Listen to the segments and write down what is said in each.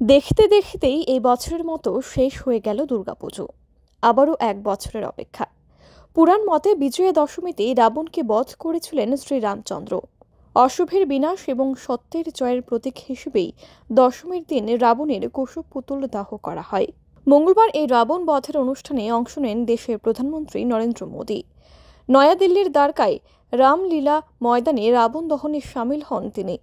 দেখতে দেখতেই এই বছরের মতো শেষ হয়ে গেল দুর্গাপুজো। আবারও এক বছরের অপেক্ষা। পুরাণ মতে বিজয়া দশমীতে রাবণকে বধ করেছিলেন শ্রীরামচন্দ্র। অশুভের বিনাশ এবং সত্যের জয়ের প্রতীক হিসেবেই দশমীর দিন রাবণের কুশব পুতুল দাহ করা হয়। মঙ্গলবার এই রাবণ বধের অনুষ্ঠানে অংশ নেন দেশের প্রধানমন্ত্রী নরেন্দ্র মোদী। নয়াদিল্লির দ্বারকায় রামলীলা ময়দানে রাবণ দহনে সামিল হন তিনি।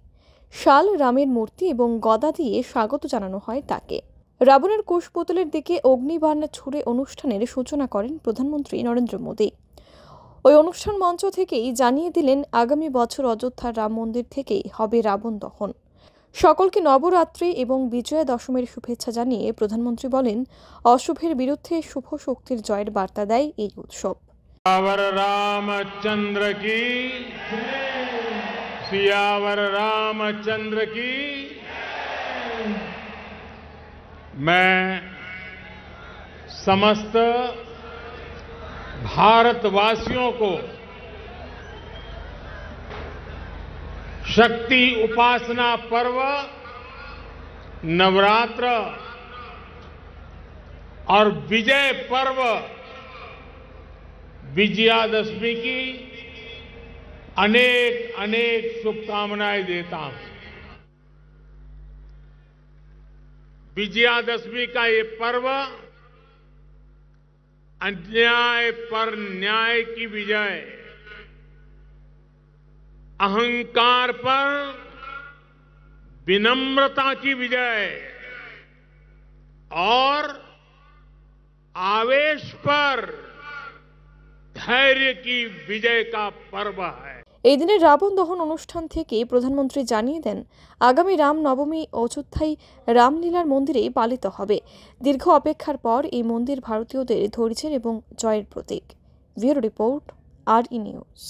শাল, রামের মূর্তি এবং গদা দিয়ে স্বাগত জানানো হয় তাকে। রাবণের কোষপোতলের দিকে অগ্নিবাণ ছুড়ে অনুষ্ঠানের সূচনা করেন প্রধানমন্ত্রী নরেন্দ্র মোদী। ওই অনুষ্ঠান মঞ্চ থেকেই জানিয়ে দিলেন, আগামী বছর অযোধ্যার রাম মন্দির থেকেই হবে রাবণ দহন। সকলকে নবরাত্রি এবং বিজয়া দশমীর শুভেচ্ছা জানিয়ে প্রধানমন্ত্রী বলেন, অশুভের বিরুদ্ধে শুভ শক্তির জয়ের বার্তা দেয় এই উৎসব। রামচন্দ্র কি? सियावर रामचंद्र की। मैं समस्त भारतवासियों को शक्ति उपासना पर्व, नवरात्र और विजय पर्व विजयादशमी की अनेक अनेक शुभकामनाएँ देता हूँ। विजयादशमी का ये पर्व अन्याय पर न्याय की विजय, अहंकार पर विनम्रता की विजय और आवेश पर धैर्य की विजय का पर्व है। এই দিনের রাবণ দহন অনুষ্ঠান থেকে প্রধানমন্ত্রী জানিয়ে দেন, আগামী রাম নবমী অযোধ্যায় রামলীলার মন্দিরে পালিত হবে। দীর্ঘ অপেক্ষার পর এই মন্দির ভারতীয়দের ধৈর্যের এবং জয়ের প্রতীক। ব্যুরো রিপোর্ট, আর ই নিউজ।